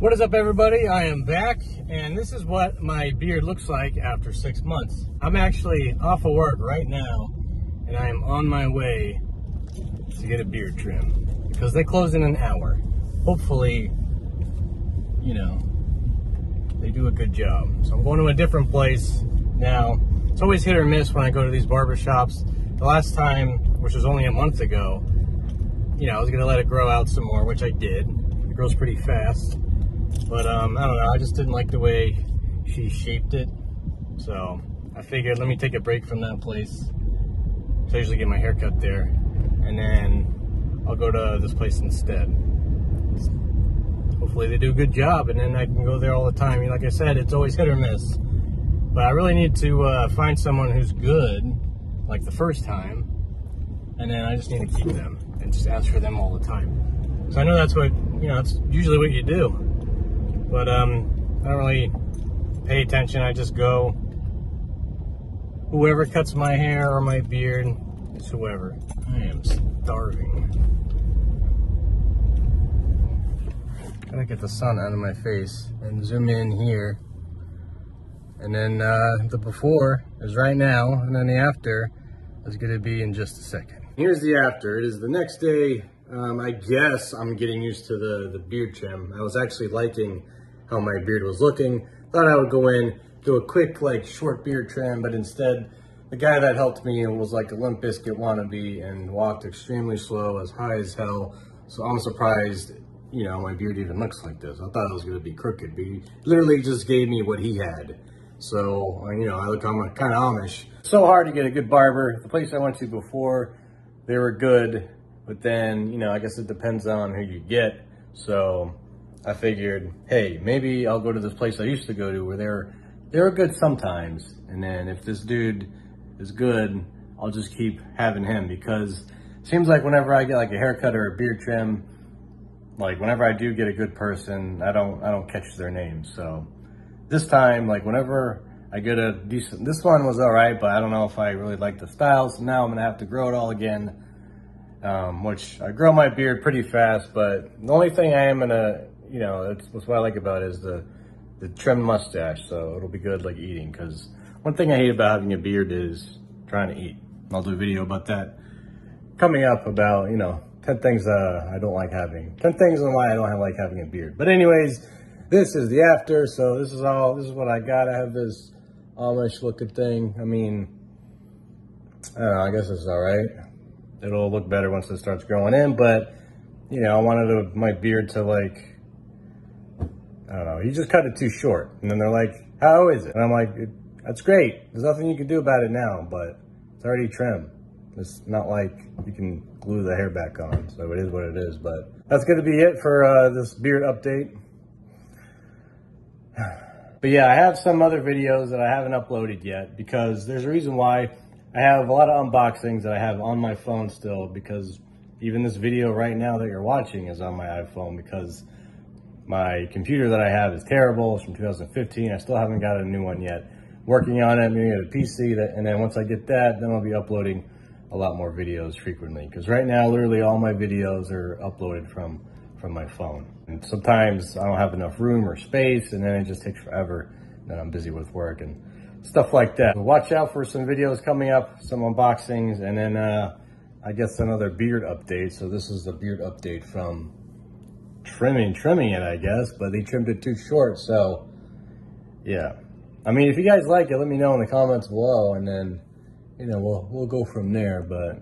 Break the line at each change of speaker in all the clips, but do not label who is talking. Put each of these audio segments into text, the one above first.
What is up everybody? I am back and this is what my beard looks like after six months. I'm actually off of work right now and I am on my way to get a beard trim because they close in an hour. Hopefully, you know, they do a good job. So I'm going to a different place now. It's always hit or miss when I go to these barber shops. The last time, which was only a month ago, you know, I was gonna let it grow out some more, which I did. It grows pretty fast. But um, I don't know, I just didn't like the way she shaped it. So I figured let me take a break from that place. So I usually get my hair cut there. And then I'll go to this place instead. Hopefully they do a good job and then I can go there all the time. Like I said, it's always hit or miss. But I really need to uh, find someone who's good, like the first time. And then I just need to keep them and just ask for them all the time. So I know that's what, you know, that's usually what you do. But um, I don't really pay attention. I just go. Whoever cuts my hair or my beard, it's whoever. I am starving. Gotta get the sun out of my face and zoom in here. And then uh, the before is right now, and then the after is gonna be in just a second. Here's the after. It is the next day. Um, I guess I'm getting used to the, the beard trim. I was actually liking how my beard was looking. Thought I would go in, do a quick like short beard trim, but instead the guy that helped me was like a Limp Bizkit wannabe and walked extremely slow, as high as hell. So I'm surprised, you know, my beard even looks like this. I thought it was gonna be crooked, but he literally just gave me what he had. So, you know, I look, I'm kind of Amish. So hard to get a good barber. The place I went to before, they were good, but then, you know, I guess it depends on who you get. So I figured, hey, maybe I'll go to this place I used to go to where they're they're good sometimes. And then if this dude is good, I'll just keep having him because it seems like whenever I get like a haircut or a beard trim, like whenever I do get a good person, I don't I don't catch their name. So this time, like whenever I get a decent, this one was all right, but I don't know if I really like the style. So now I'm gonna have to grow it all again. Um, which I grow my beard pretty fast, but the only thing I am gonna you know, that's, that's what I like about it is the, the trim mustache. So it'll be good like eating. Cause one thing I hate about having a beard is trying to eat. I'll do a video about that coming up about, you know, 10 things uh, I don't like having. 10 things on why I don't like having a beard. But anyways, this is the after. So this is all, this is what I got. I have this Amish looking thing. I mean, I don't know, I guess it's all right. It'll look better once it starts growing in, but you know, I wanted my beard to like I don't know. He just cut it too short. And then they're like, how is it? And I'm like, that's great. There's nothing you can do about it now, but it's already trimmed. It's not like you can glue the hair back on. So it is what it is. But that's going to be it for uh, this beard update. But yeah, I have some other videos that I haven't uploaded yet because there's a reason why I have a lot of unboxings that I have on my phone still because even this video right now that you're watching is on my iPhone because my computer that I have is terrible. It's from 2015. I still haven't got a new one yet. Working on it, maybe a PC, that, and then once I get that, then I'll be uploading a lot more videos frequently. Because right now, literally all my videos are uploaded from, from my phone. And sometimes I don't have enough room or space, and then it just takes forever. Then I'm busy with work and stuff like that. Watch out for some videos coming up, some unboxings, and then uh, I guess another beard update. So this is the beard update from trimming, trimming it, I guess, but they trimmed it too short. So yeah, I mean, if you guys like it, let me know in the comments below and then, you know, we'll, we'll go from there. But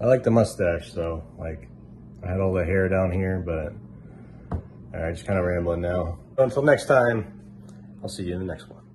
I like the mustache. So like I had all the hair down here, but all right, just kind of rambling now. Until next time, I'll see you in the next one.